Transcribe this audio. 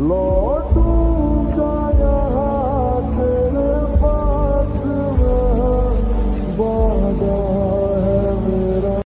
Lord,